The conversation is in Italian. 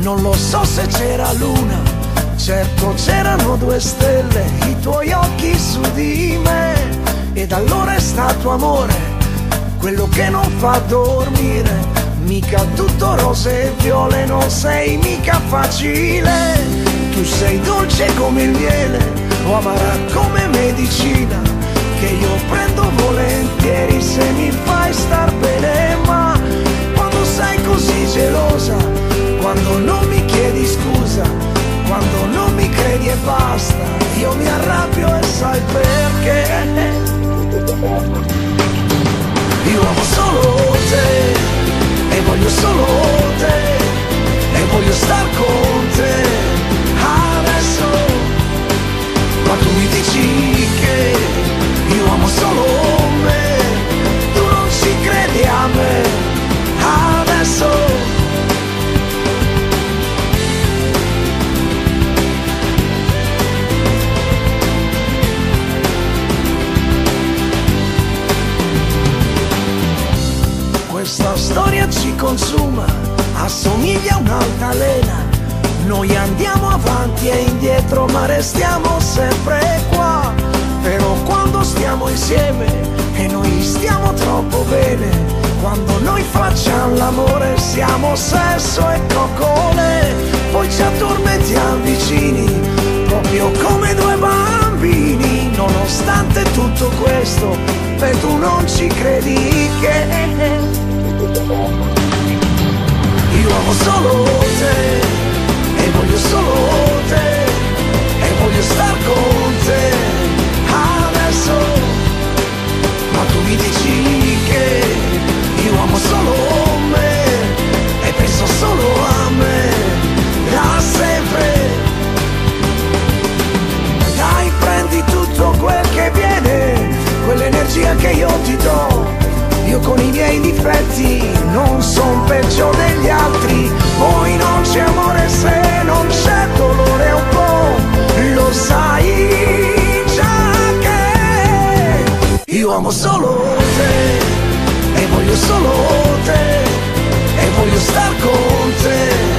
Non lo so se c'era luna, certo c'erano due stelle, i tuoi occhi su di me. Ed allora è stato amore, quello che non fa dormire. Mica tutto rose e viole, non sei mica facile. Tu sei dolce come il miele, o amara come medicina, Questa storia ci consuma, assomiglia a un'altalena. Noi andiamo avanti e indietro, ma restiamo sempre qua. Però quando stiamo insieme e noi stiamo troppo bene, quando noi facciamo l'amore siamo sesso e coccole, poi ci addormentiamo vicini, proprio come due bambini. Nonostante tutto questo, e tu non ci credi che con i miei difetti, non son peggio degli altri, poi non c'è amore se non c'è dolore un po', lo sai già che io amo solo te e voglio solo te e voglio star con te.